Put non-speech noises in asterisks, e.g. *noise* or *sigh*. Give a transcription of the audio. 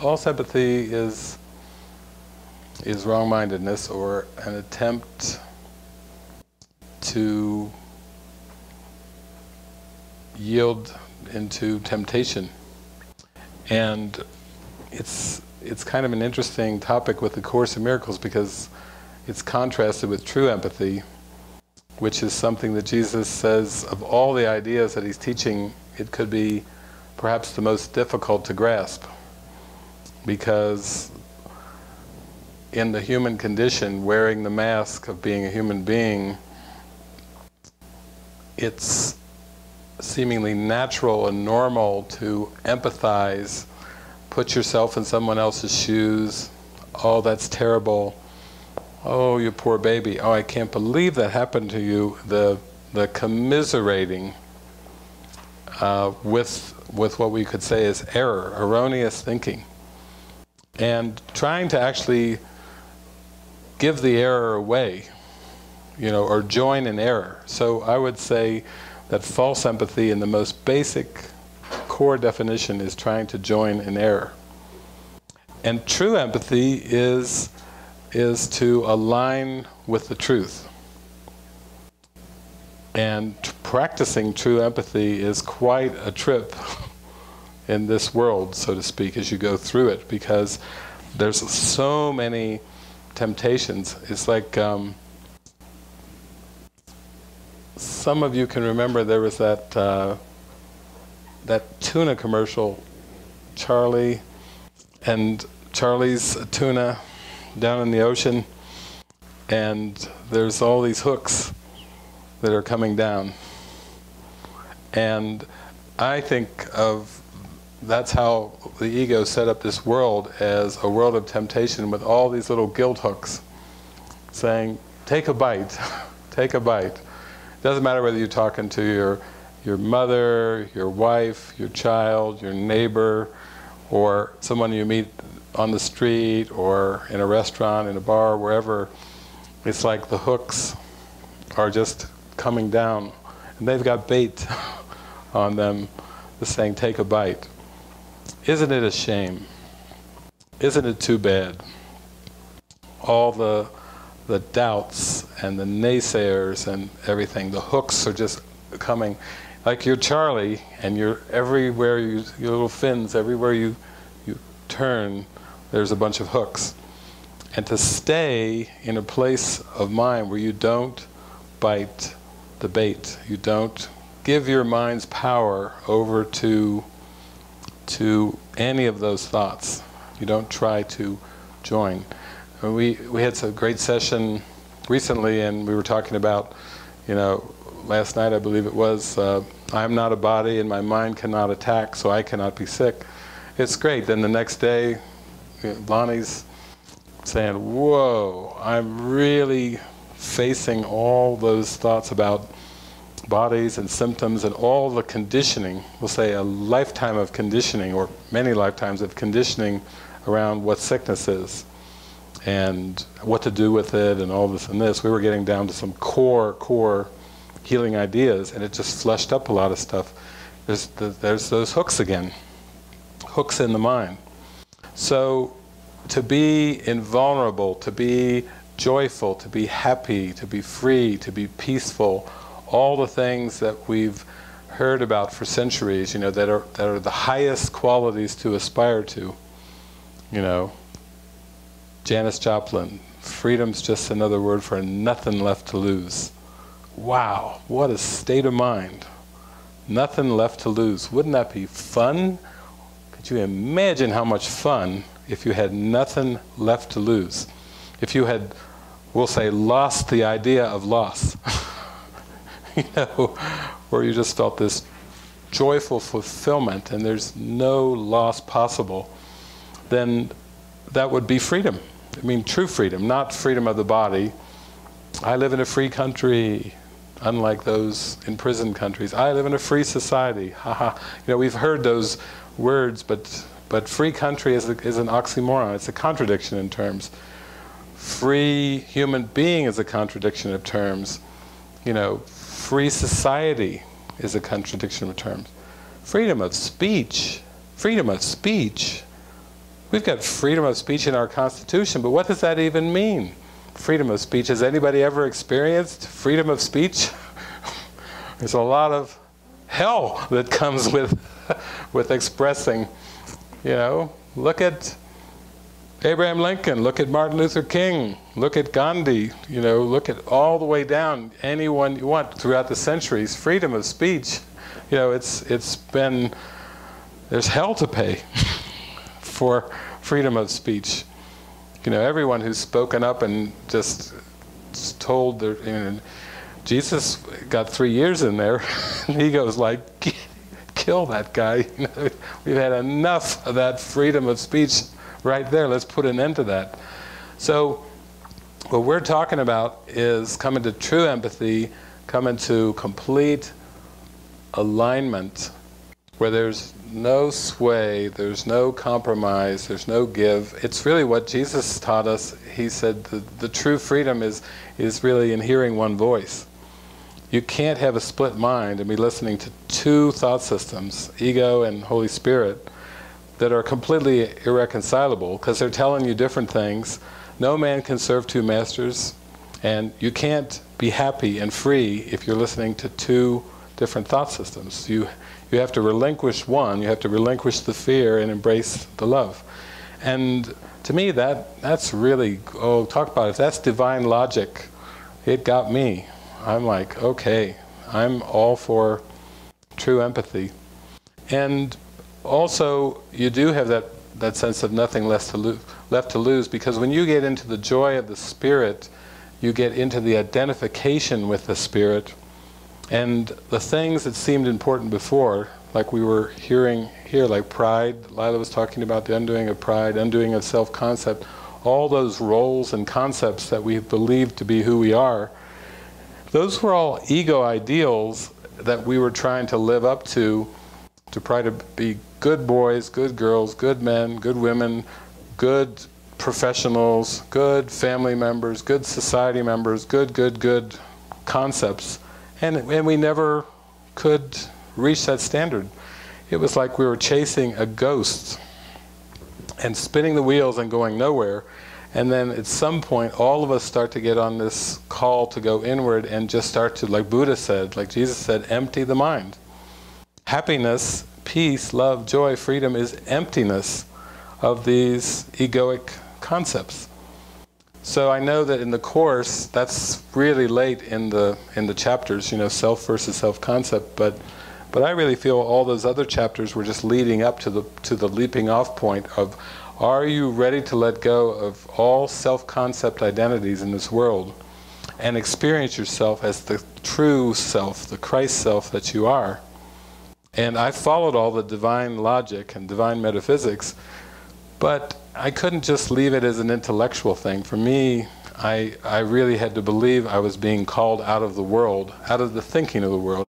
false empathy is is wrong-mindedness or an attempt to yield into temptation. And it's it's kind of an interesting topic with the Course in Miracles because it's contrasted with true empathy, which is something that Jesus says of all the ideas that he's teaching, it could be perhaps the most difficult to grasp. Because in the human condition, wearing the mask of being a human being, it's seemingly natural and normal to empathize, put yourself in someone else's shoes. Oh, that's terrible. Oh, you poor baby. Oh, I can't believe that happened to you. The the commiserating uh, with with what we could say is error, erroneous thinking, and trying to actually give the error away, you know, or join in error. So I would say that false empathy in the most basic core definition is trying to join in error. And true empathy is is to align with the truth. And practicing true empathy is quite a trip *laughs* in this world, so to speak, as you go through it, because there's so many temptations. It's like um, some of you can remember there was that uh, that tuna commercial, Charlie, and Charlie's tuna down in the ocean, and there's all these hooks that are coming down. And I think of that's how the ego set up this world as a world of temptation with all these little guilt hooks saying, take a bite, *laughs* take a bite. It doesn't matter whether you're talking to your, your mother, your wife, your child, your neighbor, or someone you meet on the street or in a restaurant, in a bar, wherever. It's like the hooks are just coming down and they've got bait *laughs* on them, saying, take a bite. Isn't it a shame? Isn't it too bad? All the the doubts and the naysayers and everything, the hooks are just coming. Like you're Charlie and you're everywhere you your little fins, everywhere you you turn, there's a bunch of hooks. And to stay in a place of mind where you don't bite the bait, you don't give your mind's power over to to any of those thoughts. You don't try to join. We, we had a great session recently and we were talking about, you know, last night I believe it was, uh, I'm not a body and my mind cannot attack so I cannot be sick. It's great. Then the next day, Lonnie's saying, whoa, I'm really facing all those thoughts about bodies and symptoms and all the conditioning, we'll say a lifetime of conditioning or many lifetimes of conditioning around what sickness is and what to do with it and all this and this. We were getting down to some core, core healing ideas and it just flushed up a lot of stuff. There's, there's those hooks again, hooks in the mind. So to be invulnerable, to be joyful, to be happy, to be free, to be peaceful, all the things that we've heard about for centuries, you know, that are, that are the highest qualities to aspire to. You know, Janis Joplin, freedom's just another word for nothing left to lose. Wow, what a state of mind. Nothing left to lose. Wouldn't that be fun? Could you imagine how much fun if you had nothing left to lose? If you had, we'll say, lost the idea of loss. *laughs* *laughs* you know, where you just felt this joyful fulfillment and there's no loss possible, then that would be freedom. I mean, true freedom, not freedom of the body. I live in a free country, unlike those in prison countries. I live in a free society. *laughs* Ha ha. you know, we've heard those words, but but free country is, a, is an oxymoron. It's a contradiction in terms. Free human being is a contradiction of terms. You know, free society is a contradiction of terms. Freedom of speech, freedom of speech, we've got freedom of speech in our Constitution, but what does that even mean? Freedom of speech. Has anybody ever experienced freedom of speech? *laughs* There's a lot of hell that comes with, *laughs* with expressing, you know, look at Abraham Lincoln, look at Martin Luther King, look at Gandhi, you know, look at all the way down, anyone you want throughout the centuries, freedom of speech. You know, it's, it's been, there's hell to pay *laughs* for freedom of speech. You know, everyone who's spoken up and just, told their, you know, Jesus got three years in there, *laughs* and he goes like, kill that guy. *laughs* We've had enough of that freedom of speech right there. Let's put an end to that. So what we're talking about is coming to true empathy, coming to complete alignment where there's no sway, there's no compromise, there's no give. It's really what Jesus taught us. He said the, the true freedom is, is really in hearing one voice. You can't have a split mind and be listening to two thought systems, ego and Holy Spirit, that are completely irreconcilable because they're telling you different things. No man can serve two masters, and you can't be happy and free if you're listening to two different thought systems. You, you have to relinquish one, you have to relinquish the fear and embrace the love. And to me, that, that's really, oh, talk about it, that's divine logic. It got me. I'm like, okay, I'm all for true empathy. And also, you do have that, that sense of nothing less to left to lose because when you get into the joy of the Spirit, you get into the identification with the Spirit. And the things that seemed important before, like we were hearing here, like pride, Lila was talking about the undoing of pride, undoing of self concept, all those roles and concepts that we believe to be who we are those were all ego ideals that we were trying to live up to, to try to be good boys, good girls, good men, good women, good professionals, good family members, good society members, good, good, good concepts. And, and we never could reach that standard. It was like we were chasing a ghost and spinning the wheels and going nowhere. And then at some point, all of us start to get on this call to go inward and just start to, like Buddha said, like Jesus said, empty the mind. Happiness, peace, love, joy, freedom is emptiness of these egoic concepts. So I know that in the course, that's really late in the in the chapters, you know, self versus self-concept. But but I really feel all those other chapters were just leading up to the to the leaping off point of are you ready to let go of all self concept identities in this world and experience yourself as the true self, the Christ self that you are? And I followed all the divine logic and divine metaphysics, but I couldn't just leave it as an intellectual thing. For me, I, I really had to believe I was being called out of the world, out of the thinking of the world.